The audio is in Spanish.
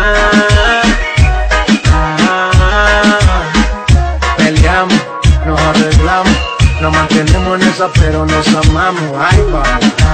Ah, peleamos, nos arreglamos, nos mantenemos en esa, pero nos amamos. Ay, vamos.